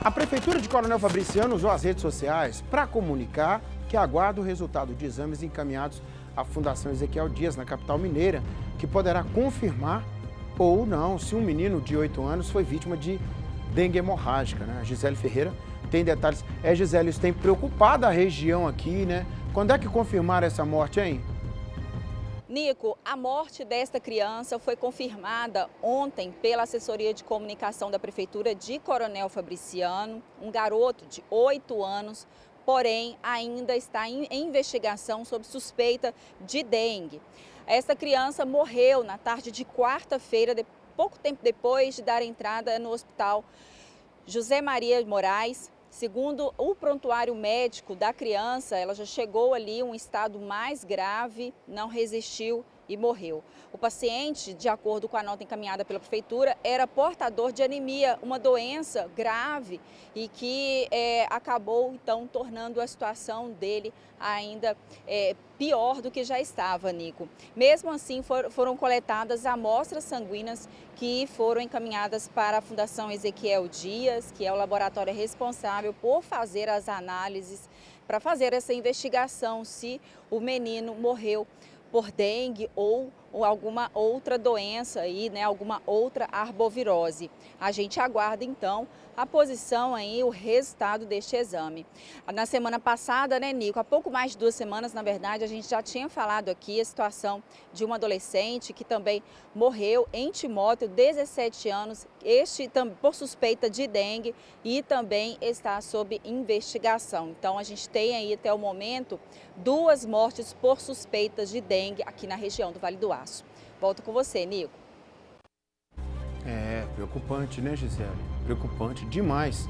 A Prefeitura de Coronel Fabriciano usou as redes sociais para comunicar que aguarda o resultado de exames encaminhados à Fundação Ezequiel Dias, na capital mineira, que poderá confirmar ou não se um menino de 8 anos foi vítima de dengue hemorrágica. Né? A Gisele Ferreira tem detalhes. É, Gisele, isso tem preocupado a região aqui, né? Quando é que confirmaram essa morte, hein? Nico, a morte desta criança foi confirmada ontem pela assessoria de comunicação da Prefeitura de Coronel Fabriciano. Um garoto de 8 anos, porém ainda está em investigação sob suspeita de dengue. Esta criança morreu na tarde de quarta-feira, pouco tempo depois de dar entrada no hospital José Maria Moraes, Segundo o prontuário médico da criança, ela já chegou ali em um estado mais grave, não resistiu e morreu. O paciente, de acordo com a nota encaminhada pela prefeitura, era portador de anemia, uma doença grave e que é, acabou então tornando a situação dele ainda é, pior do que já estava, Nico. Mesmo assim, for, foram coletadas amostras sanguíneas que foram encaminhadas para a Fundação Ezequiel Dias, que é o laboratório responsável por fazer as análises, para fazer essa investigação se o menino morreu por dengue ou, alguma outra doença aí, né, alguma outra arbovirose. A gente aguarda então a posição aí, o resultado deste exame. Na semana passada, né, Nico, há pouco mais de duas semanas, na verdade, a gente já tinha falado aqui a situação de uma adolescente que também morreu em Timóteo, 17 anos, este por suspeita de dengue e também está sob investigação. Então a gente tem aí até o momento duas mortes por suspeitas de dengue aqui na região do Vale do Aço. Volto com você, Nico. É, preocupante, né, Gisele? Preocupante demais.